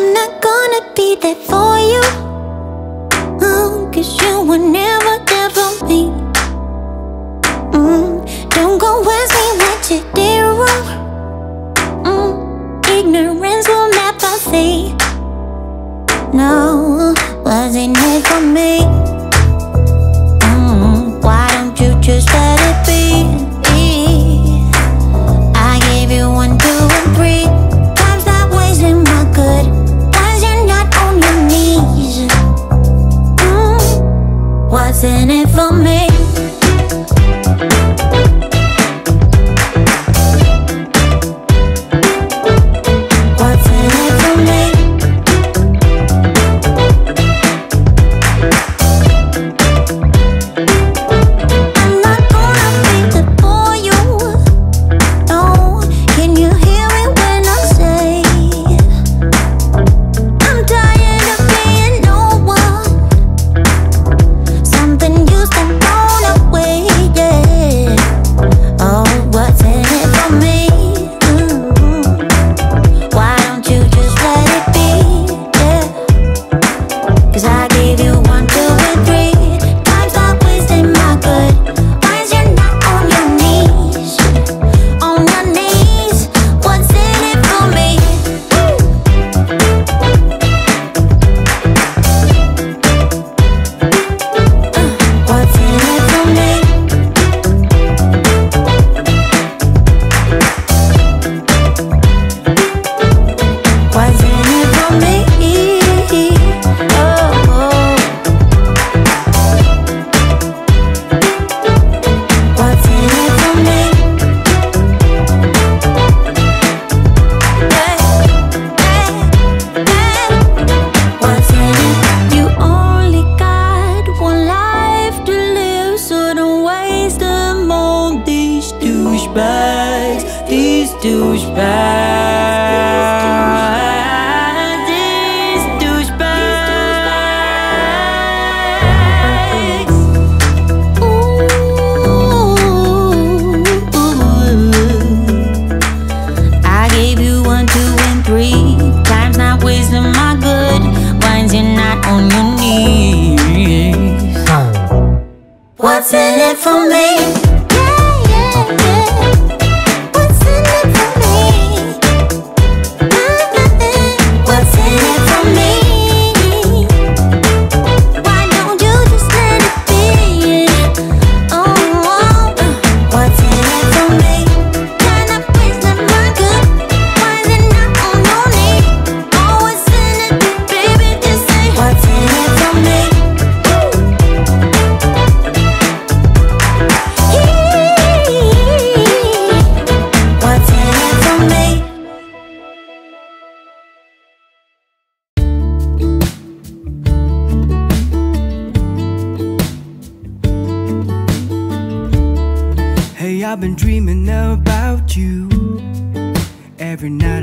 I'm not gonna be there for you. Oh, Cause you were never there for me. Mm, Don't go ask me what you did wrong. Mm, Ignorance will never see No, wasn't it for me?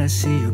see you.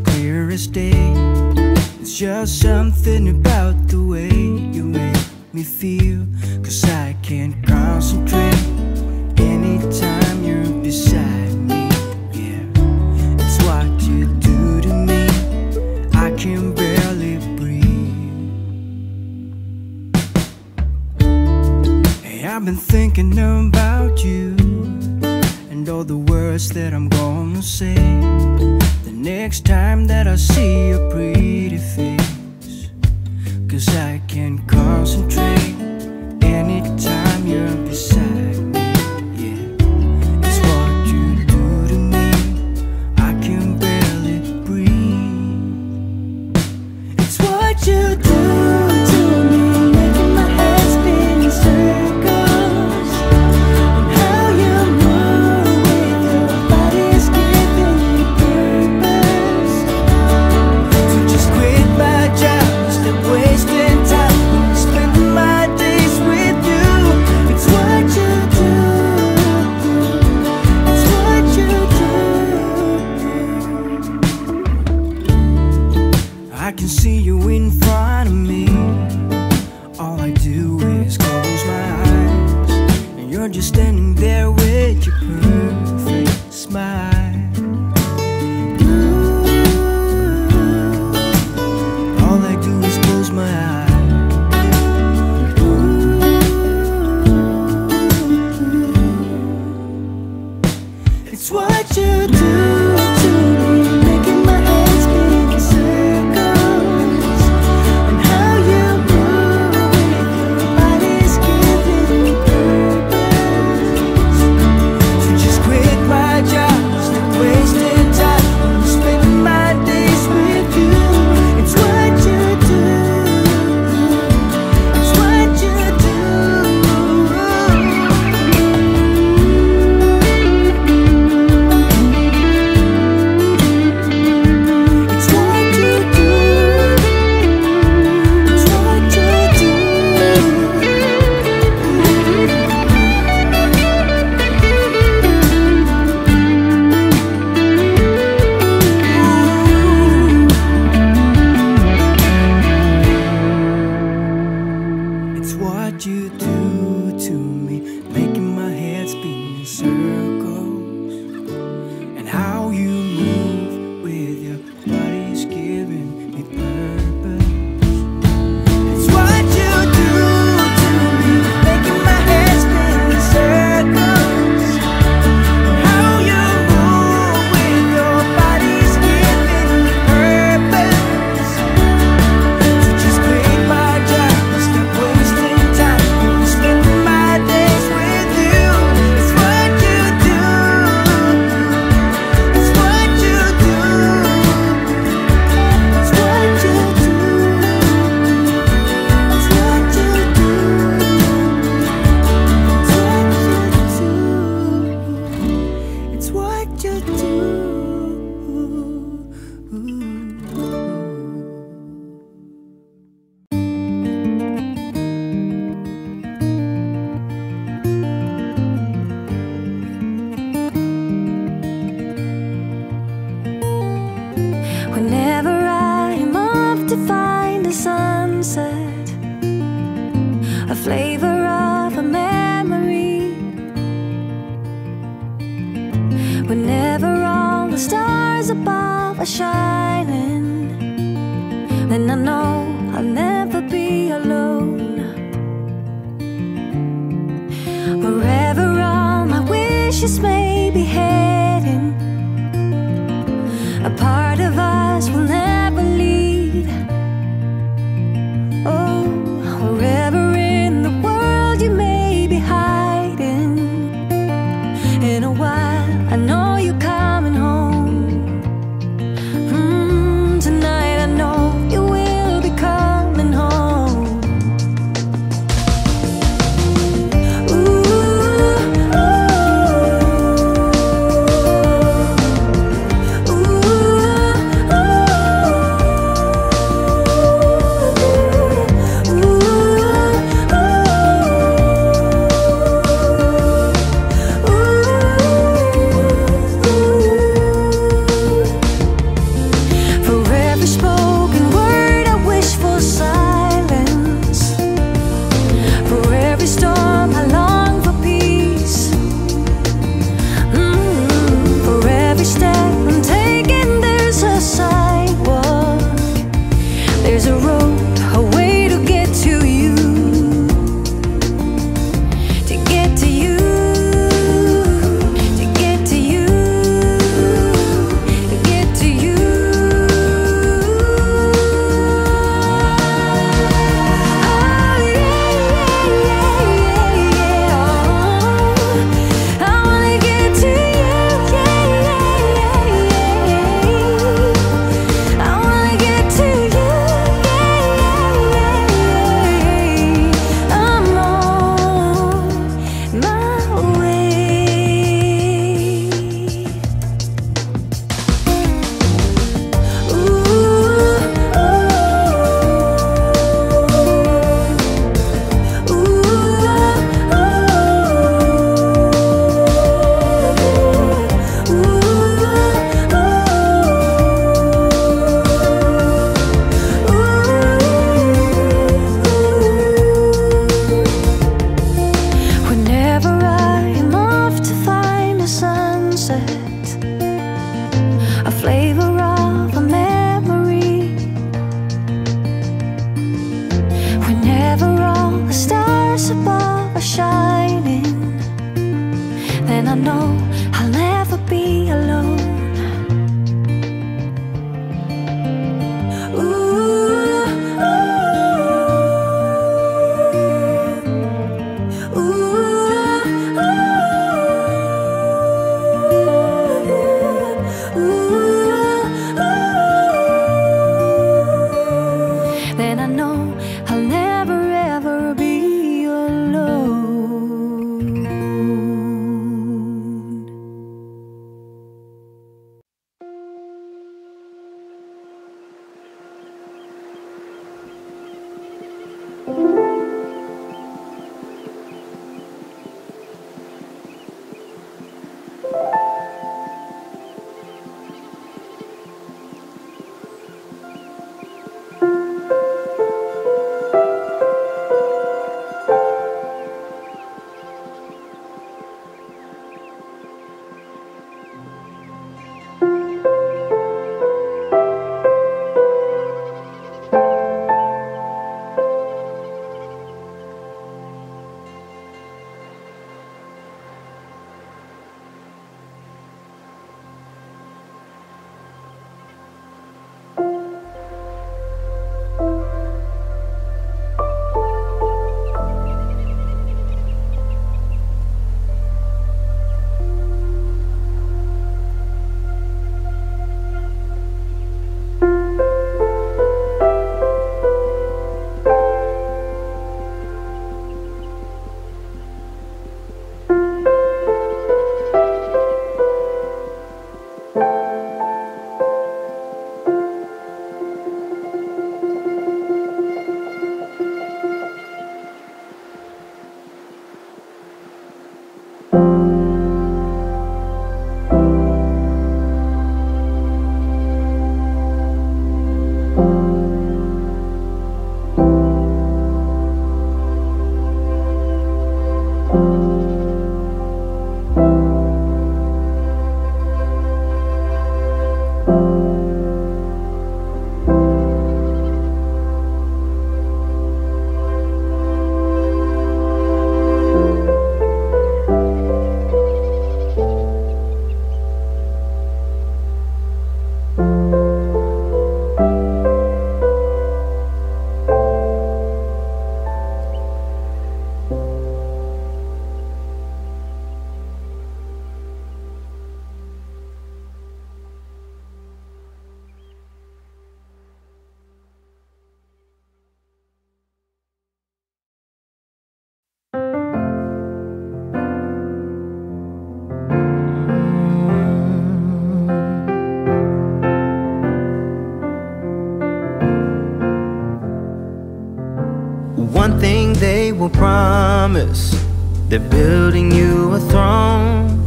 purpose. They're building you a throne.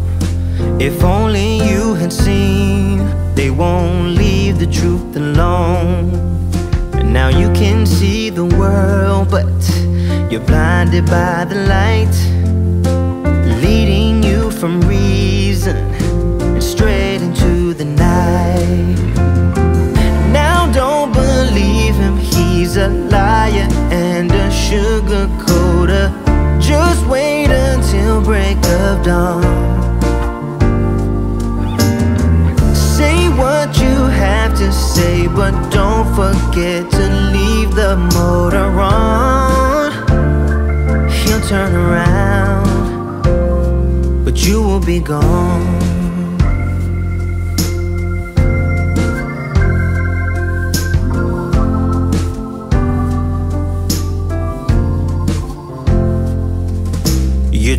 If only you had seen, they won't leave the truth alone. And now you can see the world, but you're blinded by the light. done. Say what you have to say, but don't forget to leave the motor on. He'll turn around, but you will be gone.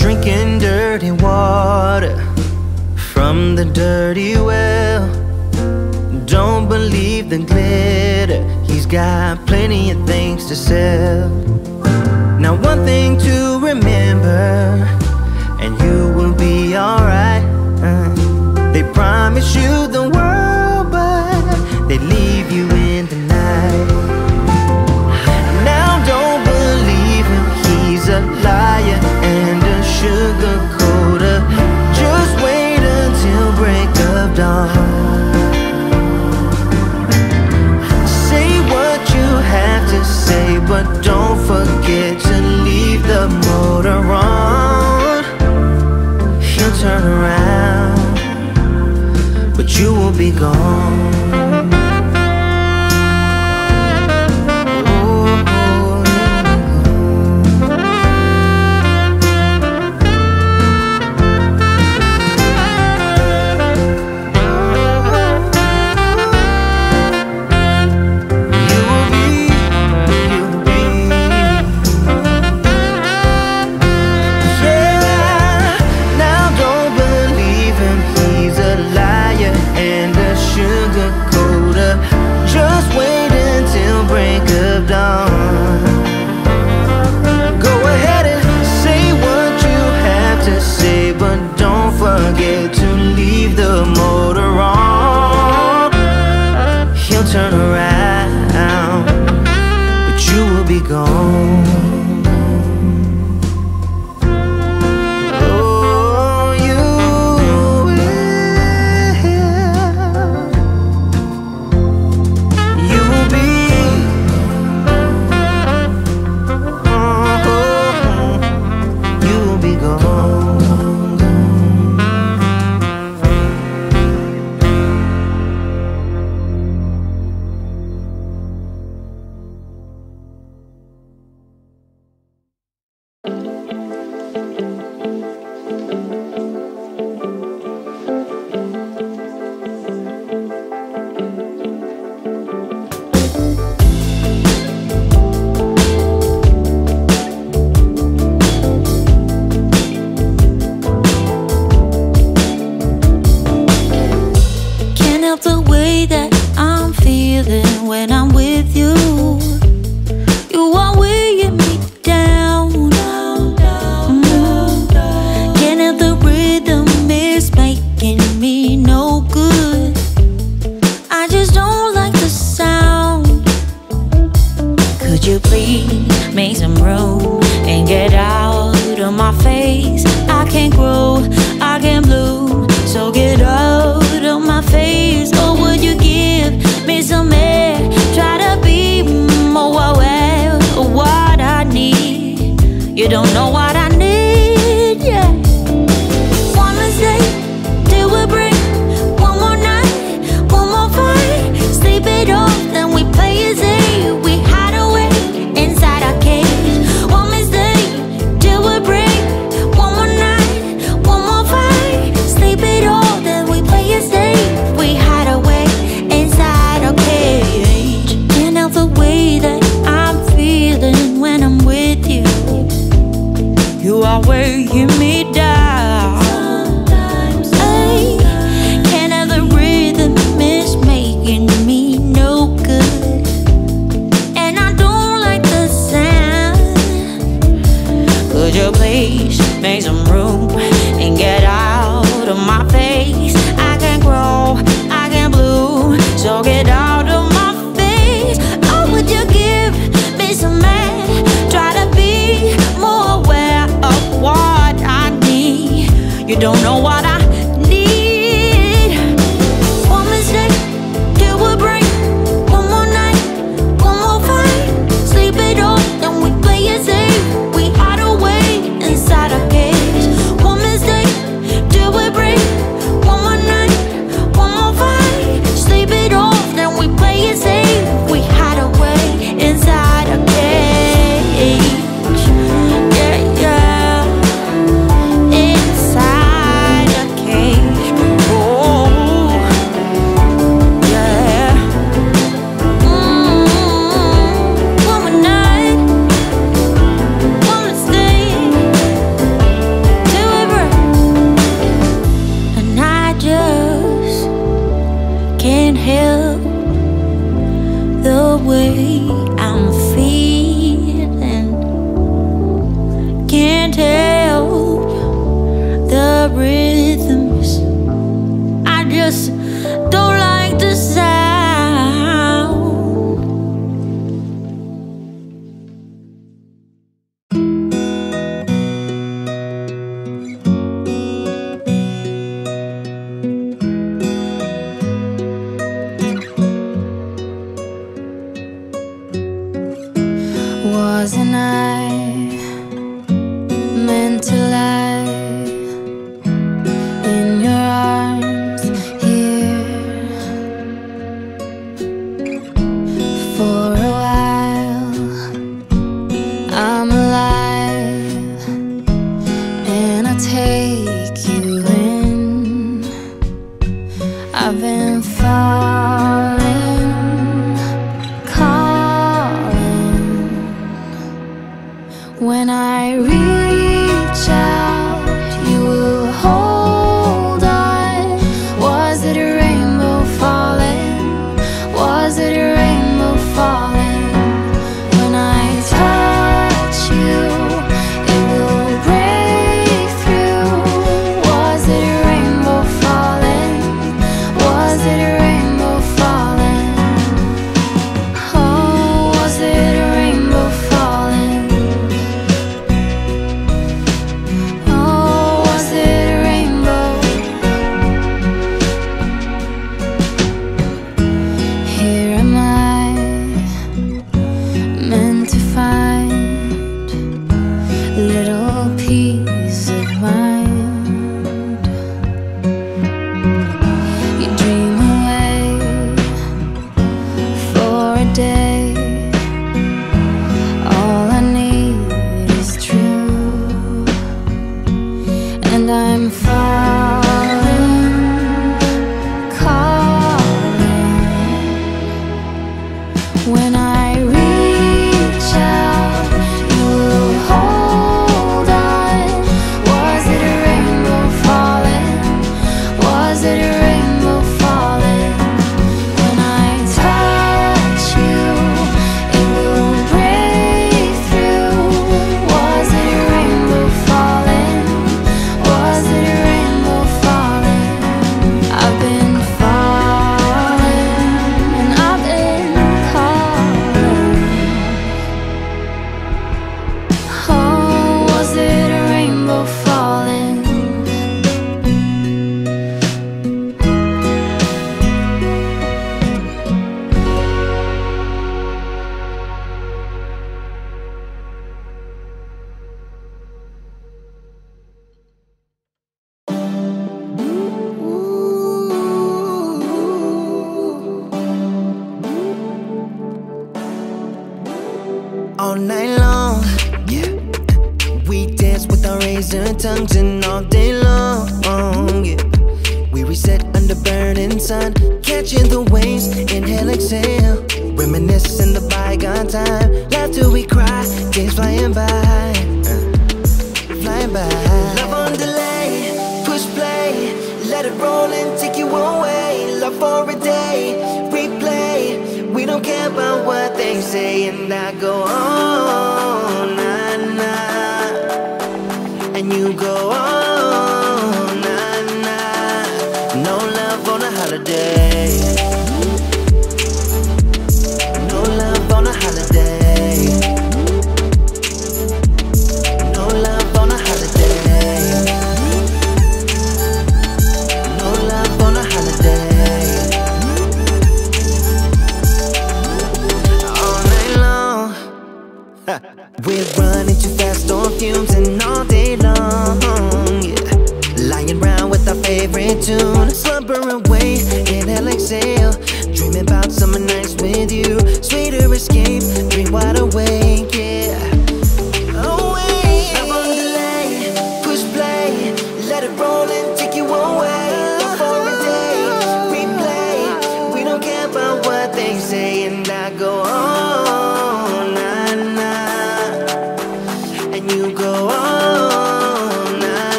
drinking dirty water from the dirty well. Don't believe the glitter, he's got plenty of things to sell. Now, one thing to remember, and you will be alright. Uh, they promise you the world, but they leave you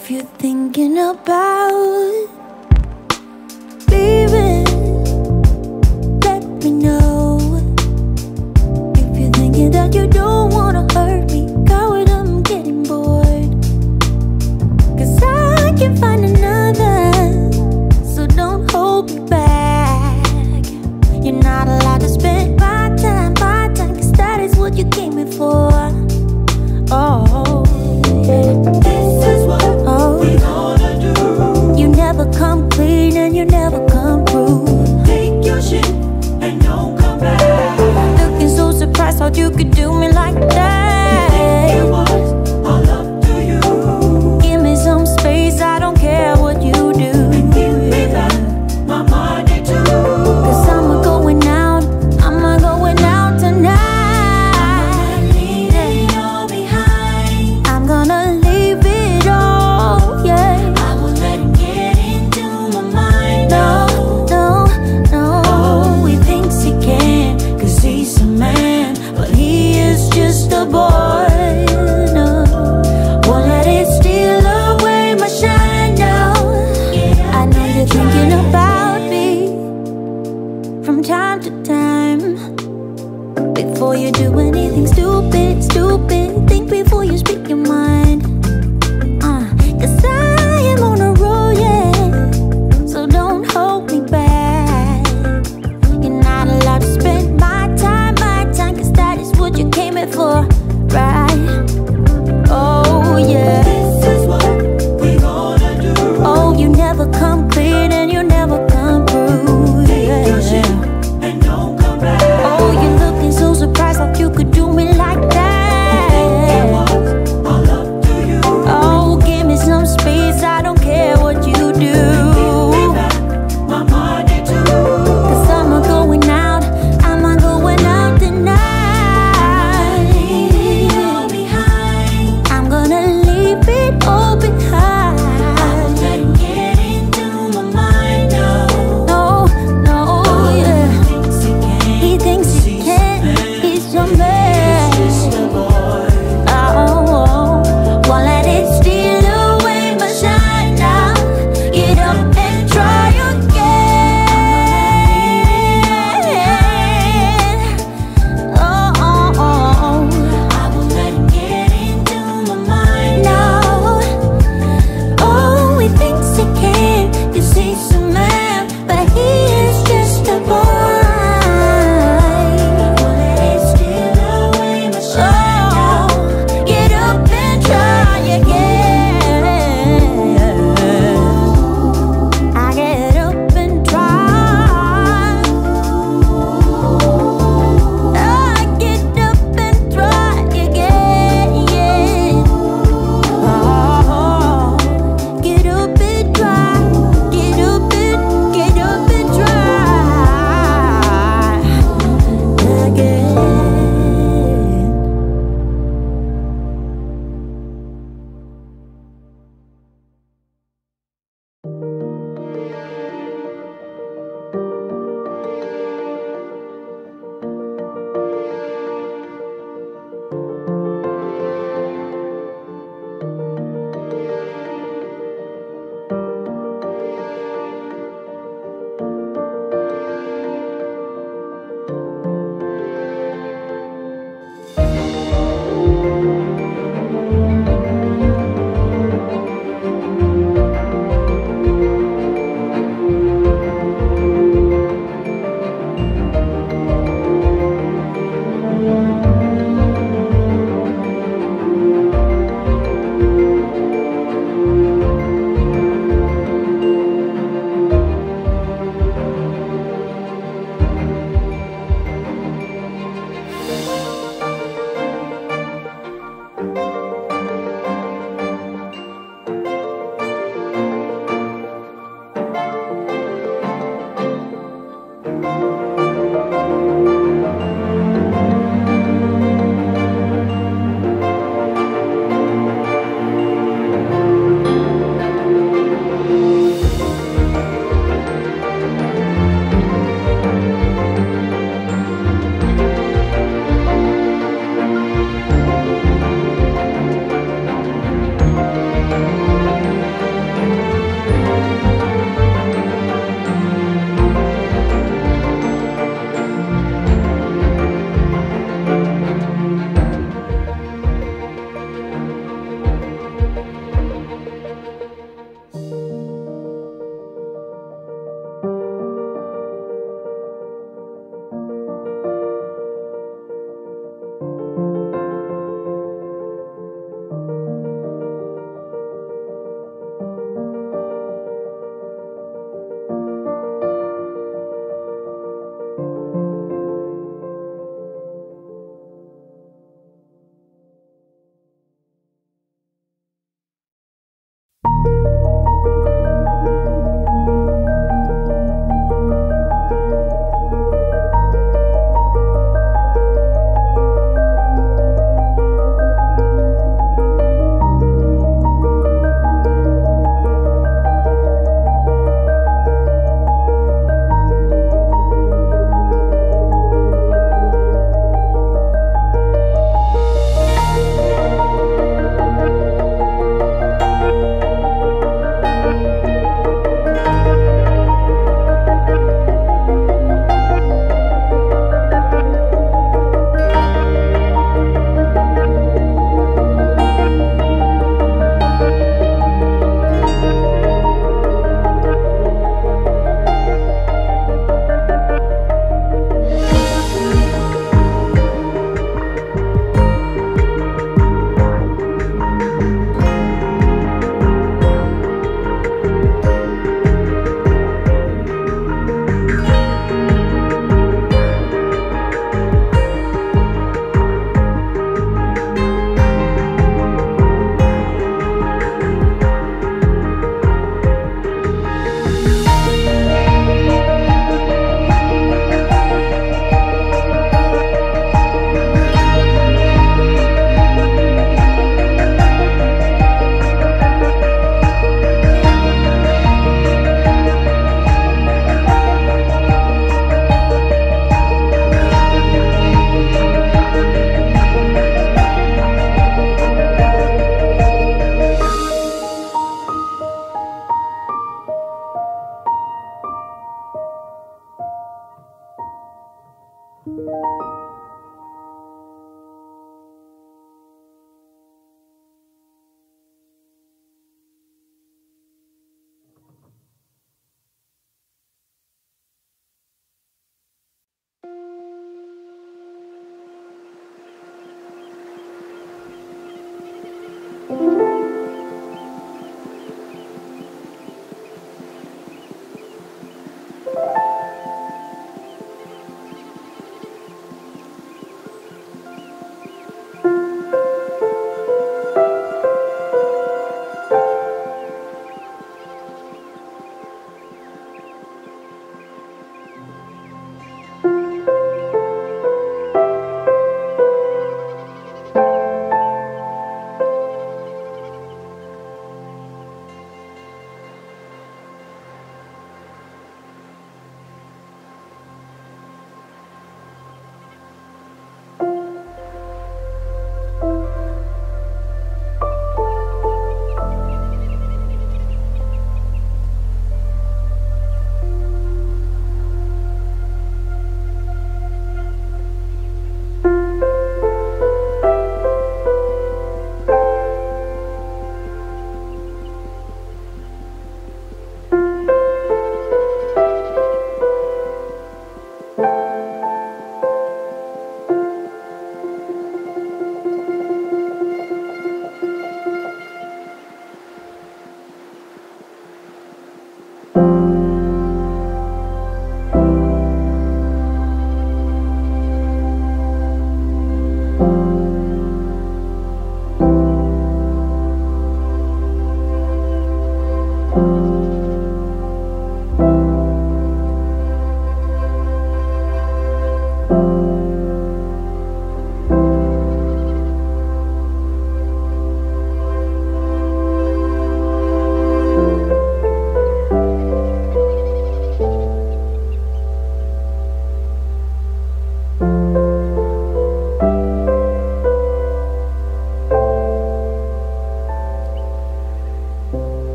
If you're thinking about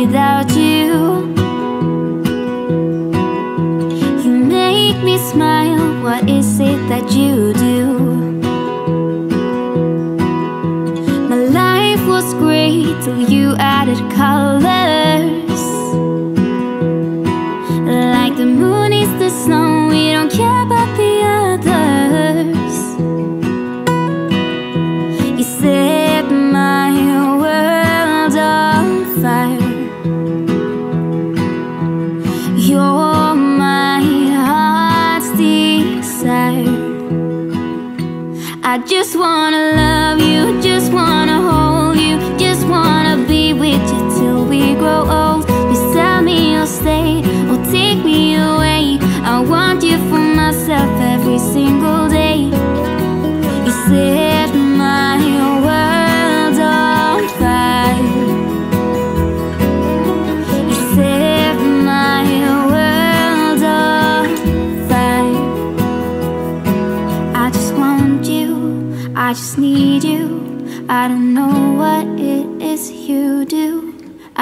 without you. You make me smile, what is it that you do? My life was great till you added color.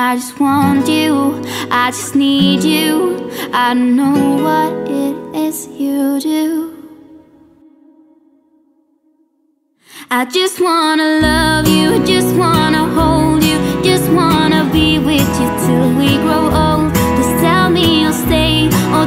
I just want you, I just need you. I know what it is you do. I just wanna love you, just wanna hold you. Just wanna be with you till we grow old. Just tell me you'll stay or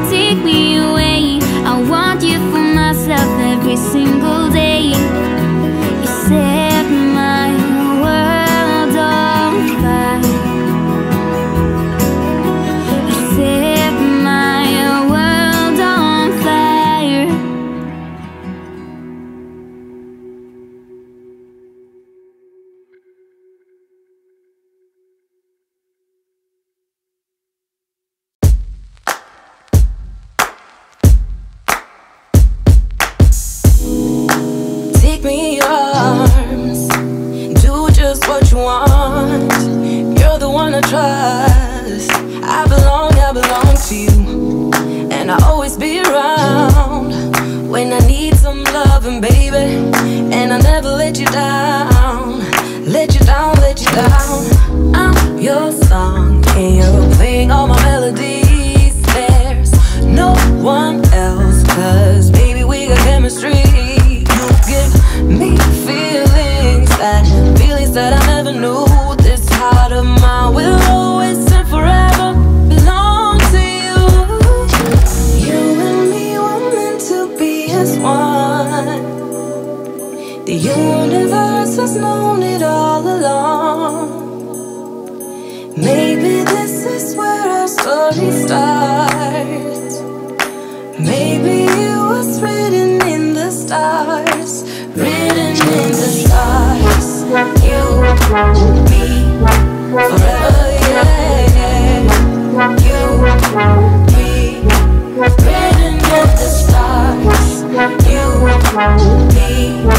The universe has known it all along. Maybe this is where our story starts. Maybe it was written in the stars, written in the stars. You, me, forever, yeah. You, me, written in the stars. You, me.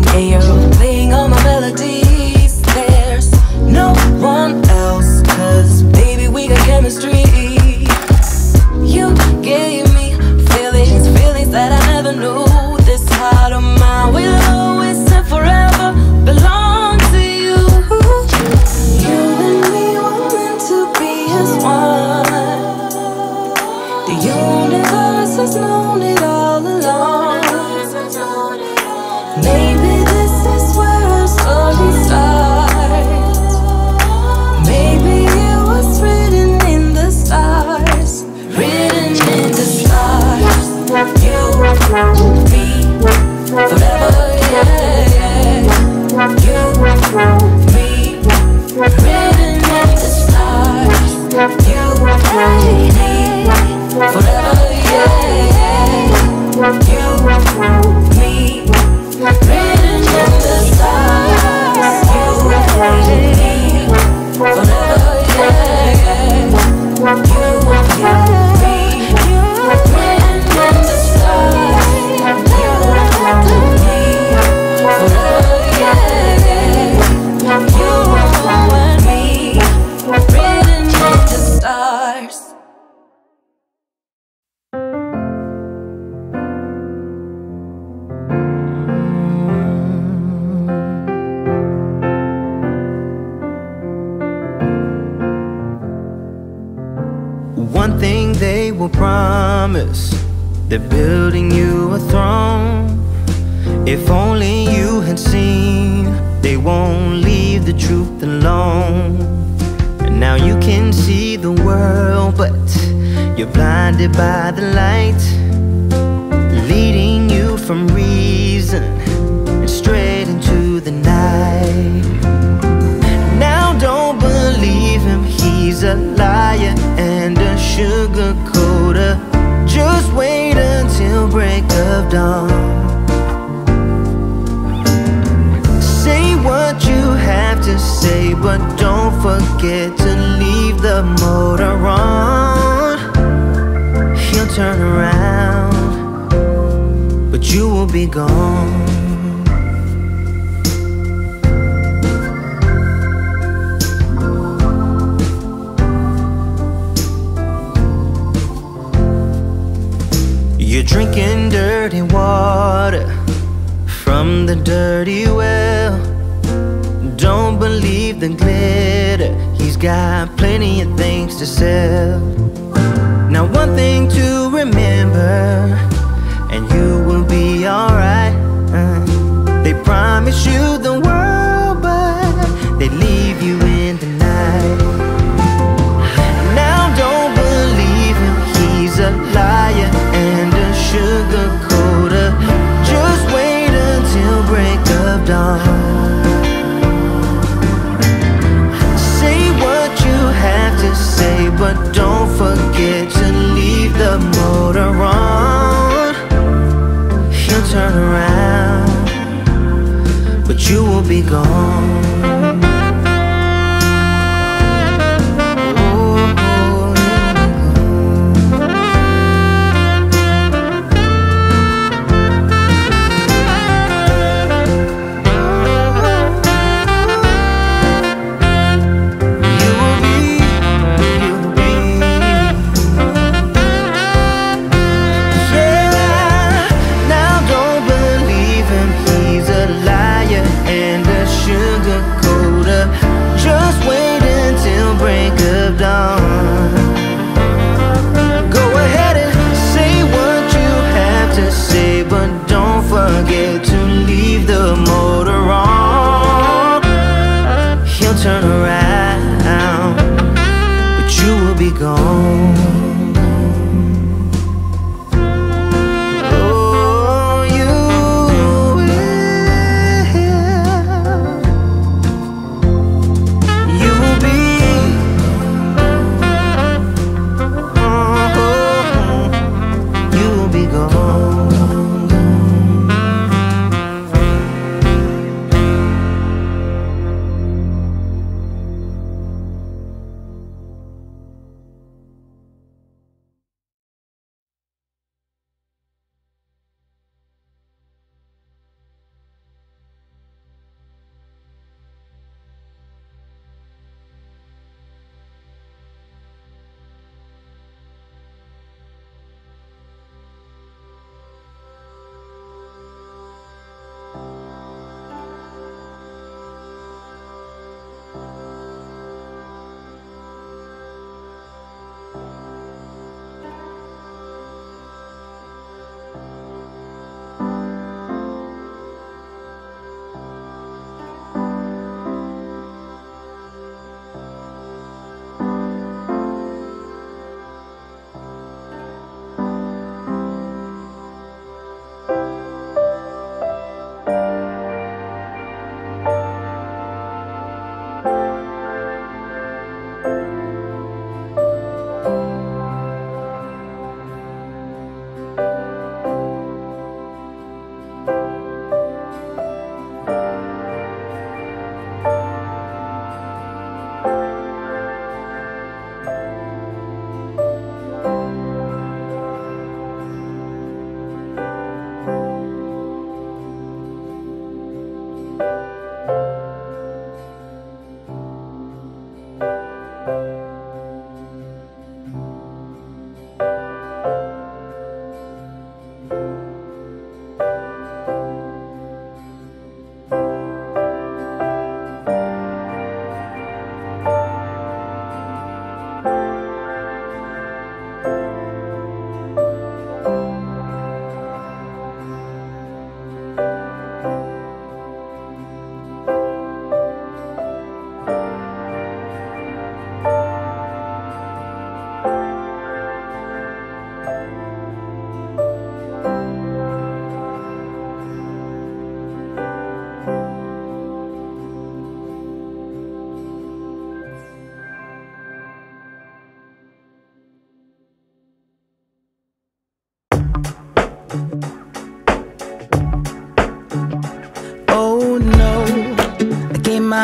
They are playing all my melodies. There's no one they're building you a throne. If only you had seen, they won't leave the truth alone. And now you can see the world, but you're blinded by the light, but don't forget to leave the motor on. He'll turn around, but you will be gone. You're drinking dirty water from the dirty well. Don't believe the glitter, he's got plenty of things to sell. Now, one thing to remember, and you will be alright. Uh, they promise you the world, but they leave you in the night. Now don't believe him, he's a liar and a sugar coater. Just wait until break of dawn. But don't forget to leave the motor on. He'll turn around, but you will be gone.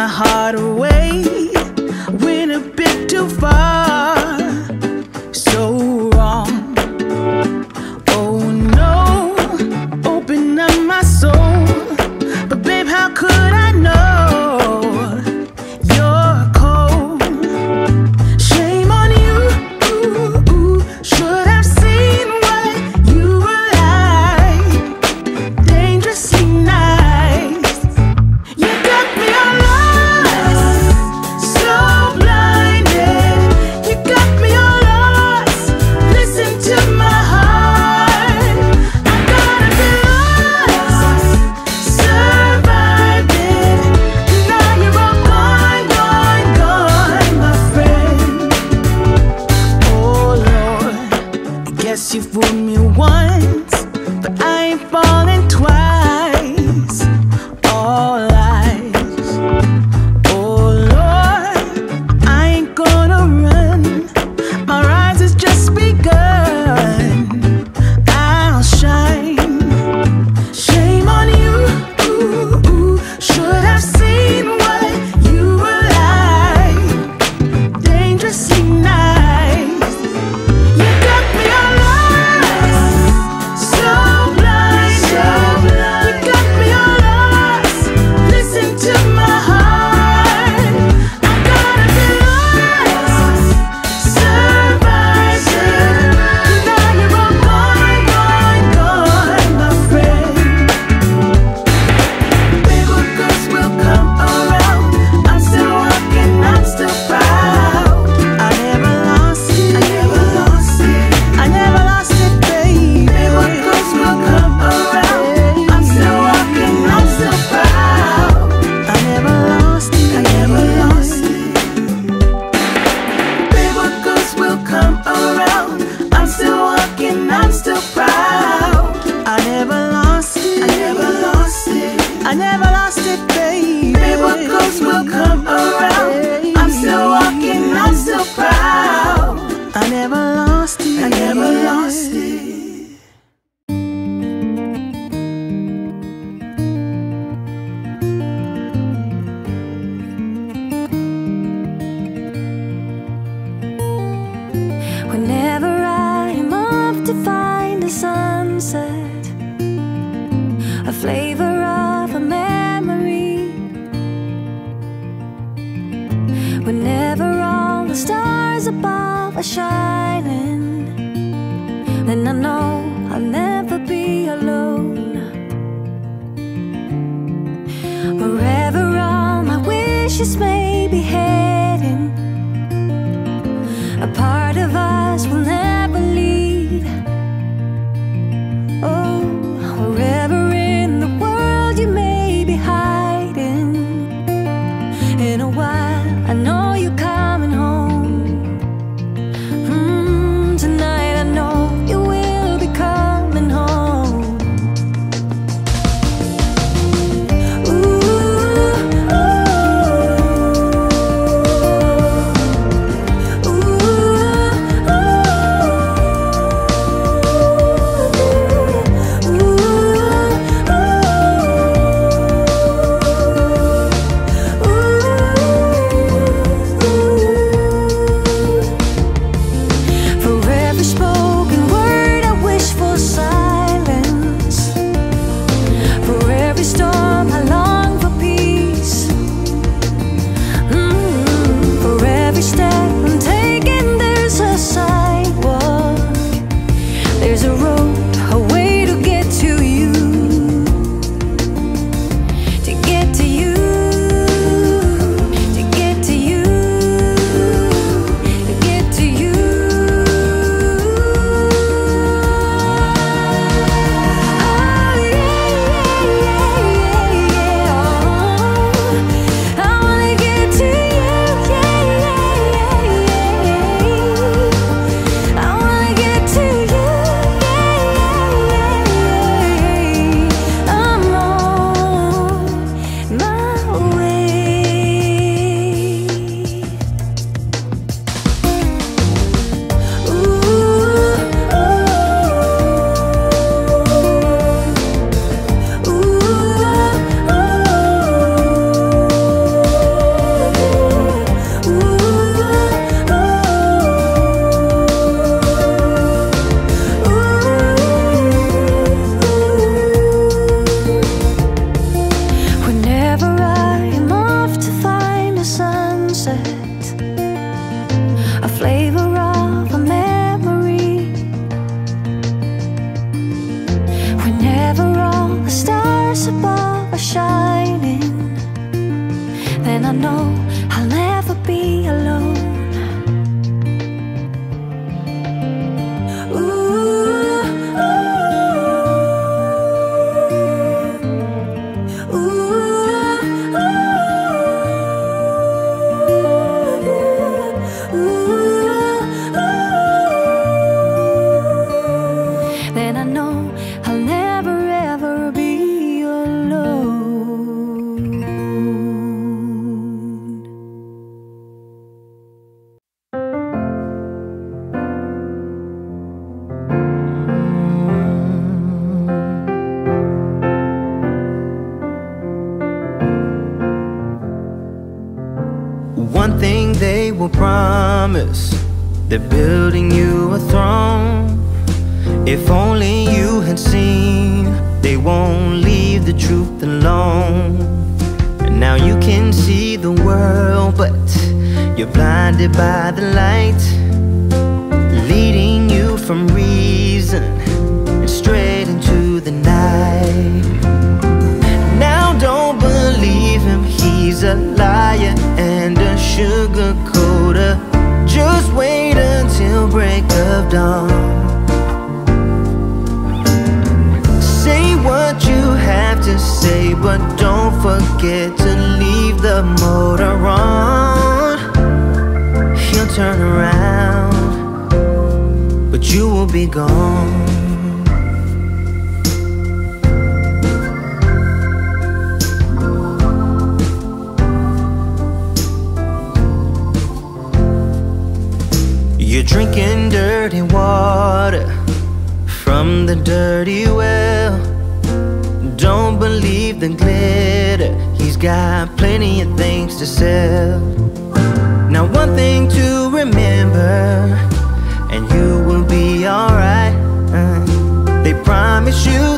heart world, but you're blinded by the light, leading you from reason and straight into the night. Now don't believe him, he's a liar and a sugarcoater. Just wait until break of dawn. but don't forget to leave the motor on. He'll turn around, but you will be gone. You're drinking dirty water from the dirty well don't believe the glitter. He's got plenty of things to sell. Now one thing to remember And you will be alright. Uh, They promise you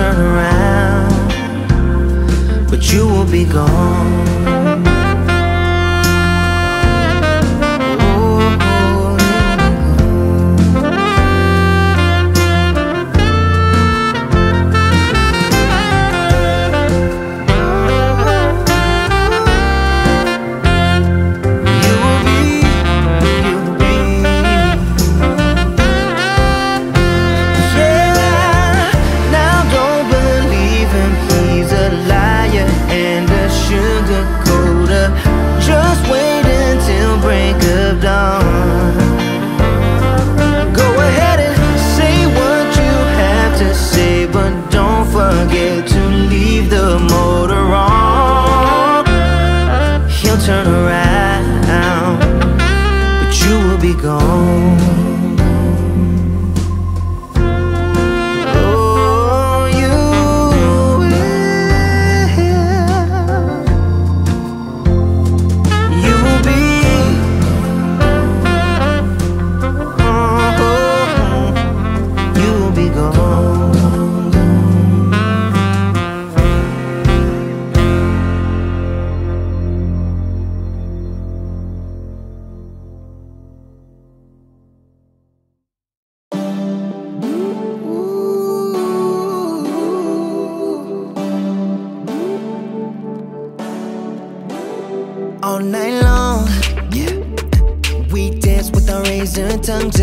turn around, but you will be gone. turn around. 藏着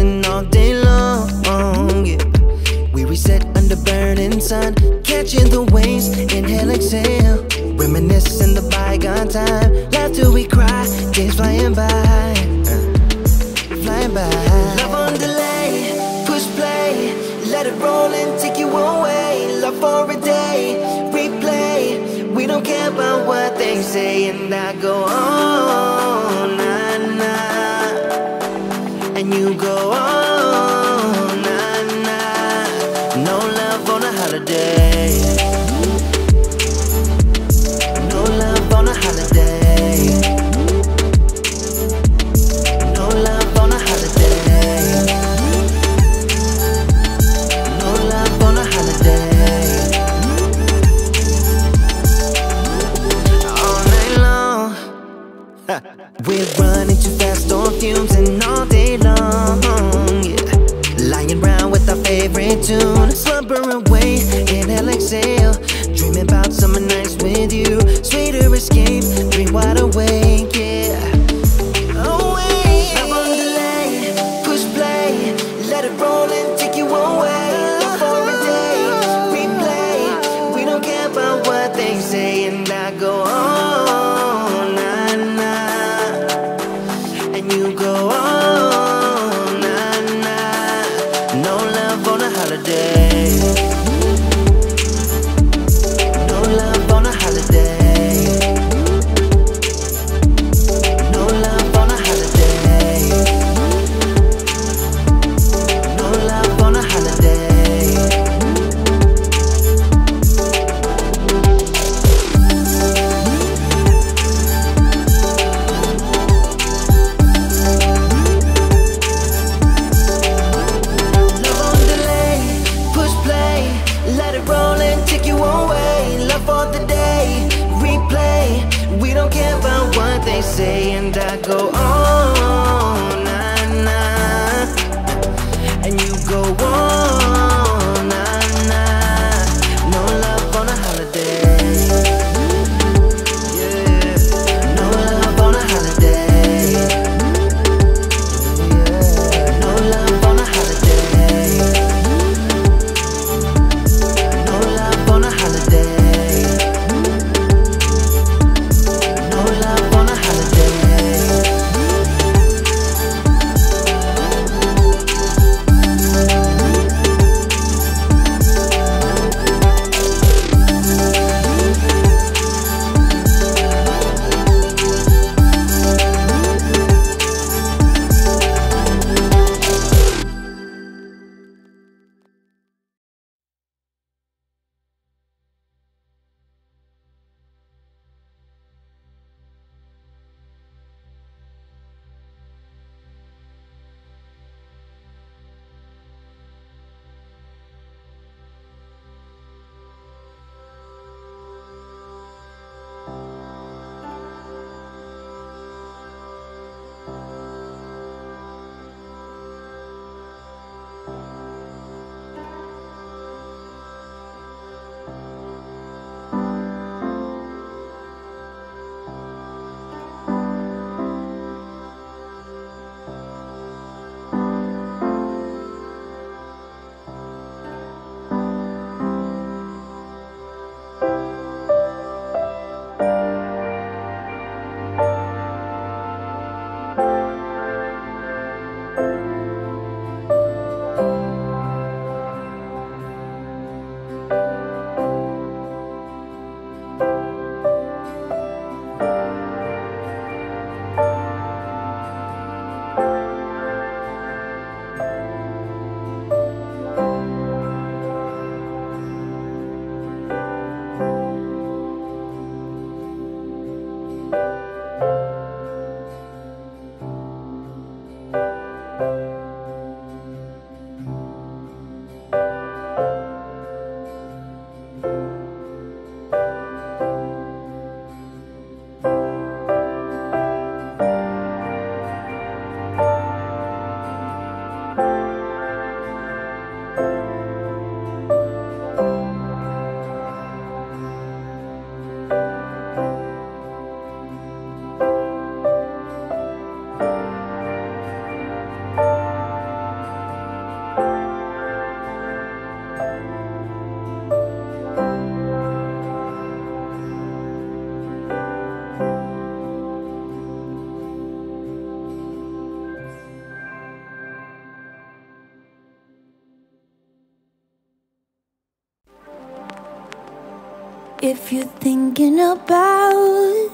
if you're thinking about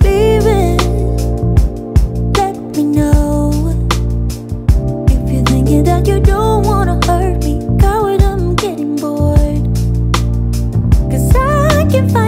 leaving, let me know. If you're thinking that you don't wanna hurt me, coward, I'm getting bored. Cause I can find.